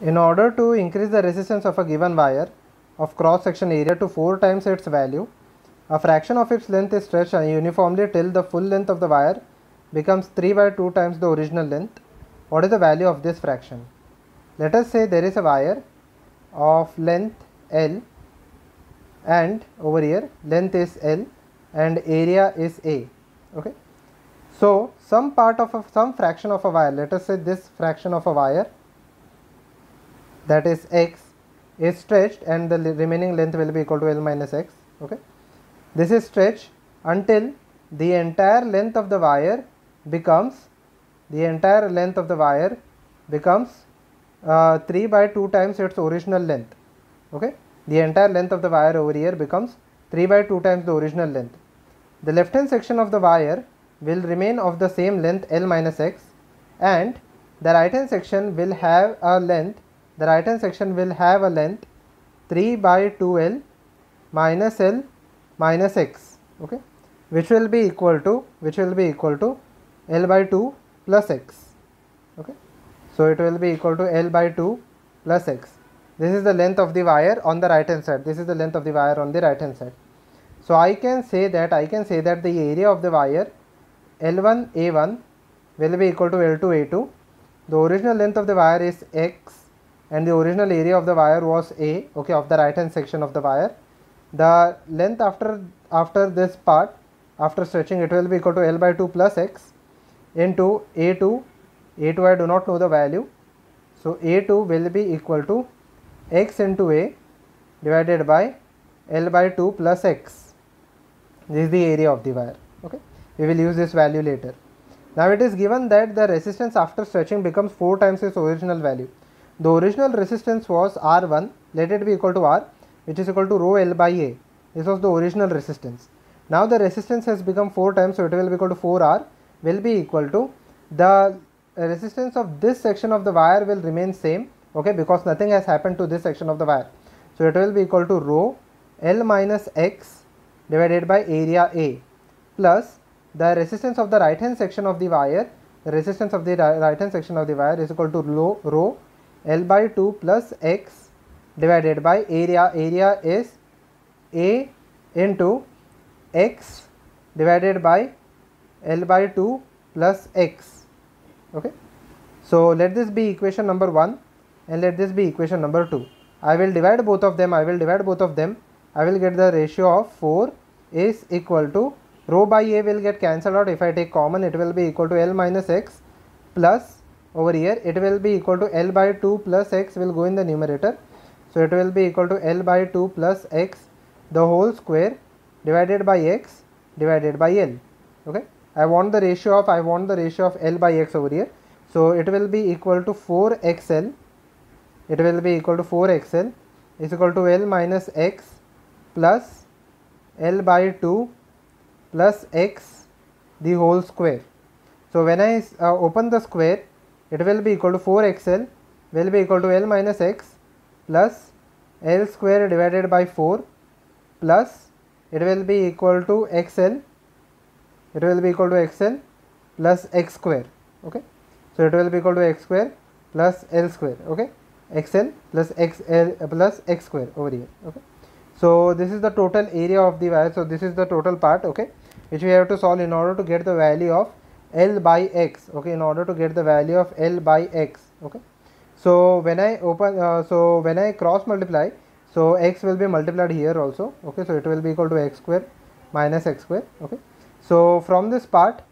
In order to increase the resistance of a given wire of cross section area to 4 times its value, a fraction of its length is stretched uniformly till the full length of the wire becomes 3 by 2 times the original length. What is the value of this fraction? Let us say there is a wire of length L and over here length is L and area is A. Okay. So some part of a, some fraction of a wire, let us say this fraction of a wire that is x is stretched and the remaining length will be equal to L minus x. Okay. This is stretched until the entire length of the wire becomes the entire length of the wire becomes uh, 3 by 2 times its original length. Okay. The entire length of the wire over here becomes 3 by 2 times the original length. The left hand section of the wire will remain of the same length L minus x and the right hand section will have a length the right hand section will have a length 3 by 2L minus L minus x okay which will be equal to which will be equal to L by 2 plus x okay. So it will be equal to L by 2 plus x. This is the length of the wire on the right hand side. This is the length of the wire on the right hand side. So I can say that I can say that the area of the wire L1 A1 will be equal to L2 A2 the original length of the wire is x and the original area of the wire was A okay of the right hand section of the wire. The length after after this part after stretching it will be equal to L by 2 plus x into A2 A2 I do not know the value. So A2 will be equal to x into A divided by L by 2 plus x. This is the area of the wire okay. We will use this value later. Now it is given that the resistance after stretching becomes 4 times its original value the original resistance was R1 let it be equal to R which is equal to rho L by A. This was the original resistance. Now the resistance has become 4 times so it will be equal to 4R will be equal to the resistance of this section of the wire will remain same okay because nothing has happened to this section of the wire. So it will be equal to rho L minus X divided by area A plus the resistance of the right hand section of the wire. The resistance of the right hand section of the wire is equal to rho, rho L by 2 plus X divided by area area is A into X divided by L by 2 plus X. Okay? So let this be equation number 1 and let this be equation number 2 I will divide both of them I will divide both of them. I will get the ratio of 4 is equal to rho by a will get cancelled out. If I take common it will be equal to L minus x plus over here it will be equal to L by 2 plus x will go in the numerator. So it will be equal to L by 2 plus x the whole square divided by x divided by L. Okay? I want the ratio of I want the ratio of L by x over here. So it will be equal to 4xl it will be equal to 4xl is equal to L minus x plus L by 2 plus x the whole square. So when I uh, open the square it will be equal to 4xl will be equal to L minus x plus L square divided by 4 plus it will be equal to xl it will be equal to xl plus x square okay. So it will be equal to x square plus L square okay xl plus xl uh, plus x square over here okay. So this is the total area of the wire so this is the total part okay which we have to solve in order to get the value of L by x okay in order to get the value of L by x okay. So when I open uh, so when I cross multiply so x will be multiplied here also okay so it will be equal to x square minus x square okay. So from this part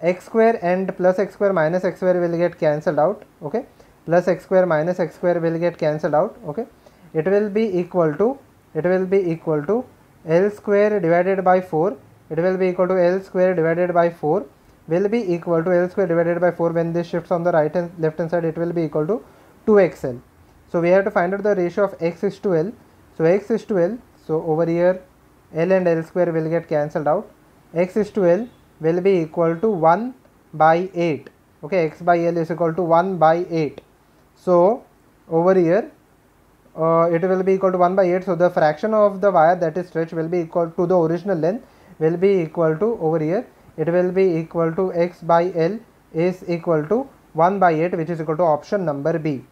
x square and plus x square minus x square will get cancelled out okay plus x square minus x square will get cancelled out okay it will be equal to it will be equal to L square divided by 4 it will be equal to L square divided by 4 will be equal to L square divided by 4 when this shifts on the right and left hand side it will be equal to 2xl. So we have to find out the ratio of x is to L. So x is to L. So over here L and L square will get cancelled out. x is to L will be equal to 1 by 8. Okay, x by L is equal to 1 by 8. So over here uh, it will be equal to 1 by 8. So the fraction of the wire that is stretched will be equal to the original length will be equal to over here it will be equal to x by L is equal to 1 by 8 which is equal to option number B.